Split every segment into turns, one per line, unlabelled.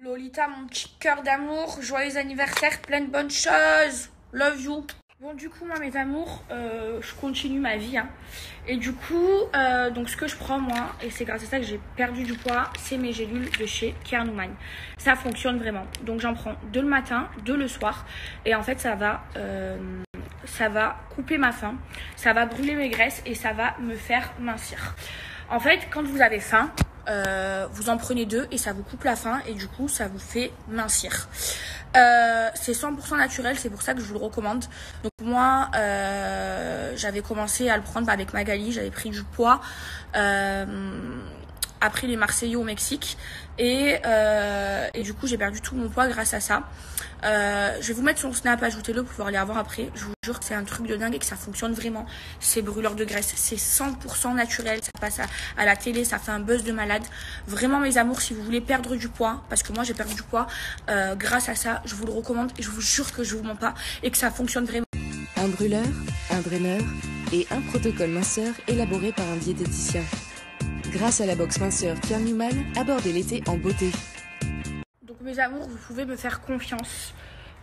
Lolita, mon petit cœur d'amour, joyeux anniversaire, plein de bonnes choses. Love you. Bon, du coup, moi, mes amours, euh, je continue ma vie. Hein. Et du coup, euh, donc ce que je prends, moi, et c'est grâce à ça que j'ai perdu du poids, c'est mes gélules de chez Kernouman. Ça fonctionne vraiment. Donc, j'en prends deux le matin, deux le soir. Et en fait, ça va, euh, ça va couper ma faim, ça va brûler mes graisses et ça va me faire mincir. En fait, quand vous avez faim, euh, vous en prenez deux et ça vous coupe la faim et du coup ça vous fait mincir. Euh, c'est 100% naturel, c'est pour ça que je vous le recommande. Donc moi, euh, j'avais commencé à le prendre avec Magali, j'avais pris du poids après les Marseillais au Mexique et, et du coup j'ai perdu tout mon poids grâce à ça. Euh, je vais vous mettre son snap, ajoutez-le pour pouvoir les avoir après. Je vous jure que c'est un truc de dingue et que ça fonctionne vraiment. C'est brûleur de graisse, c'est 100% naturel. Ça passe à, la télé, ça fait un buzz de malade. Vraiment mes amours, si vous voulez perdre du poids, parce que moi j'ai perdu du poids euh, grâce à ça, je vous le recommande et je vous jure que je vous mens pas et que ça fonctionne vraiment.
Un brûleur, un draineur et un protocole minceur élaboré par un diététicien. Grâce à la box minceur Pierre Newman, abordez l'été en beauté
mes amours, vous pouvez me faire confiance.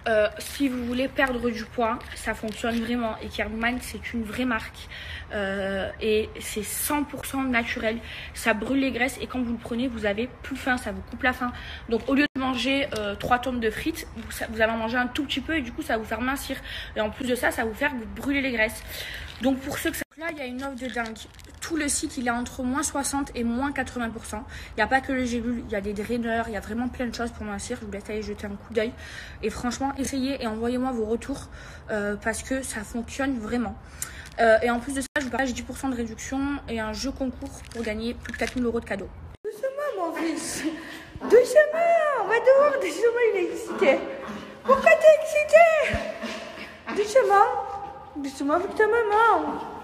Euh, si vous voulez perdre du poids, ça fonctionne vraiment. Et Kierman, c'est une vraie marque. Euh, et c'est 100% naturel. Ça brûle les graisses et quand vous le prenez, vous avez plus faim, ça vous coupe la faim. Donc au lieu manger euh, 3 tonnes de frites, vous, allez en manger un tout petit peu et du coup, ça va vous faire mincir. Et en plus de ça, ça va vous faire brûler les graisses. Donc pour ceux que ça... Là, il y a une offre de dingue tout le site, il est entre moins 60 et moins 80%. Il n'y a pas que les gélules, il y a des draineurs, il y a vraiment plein de choses pour mincir. Je vous laisse aller jeter un coup d'œil. Et franchement, essayez et envoyez-moi vos retours euh, parce que ça fonctionne vraiment. Euh, et en plus de ça, je vous partage 10% de réduction et un jeu concours pour gagner plus de 4000 euros de cadeaux.
Doucement, mon fils. Doucement, on va dehors. Doucement, il est excité. Pourquoi t'es excité? Doucement. Doucement avec ta maman.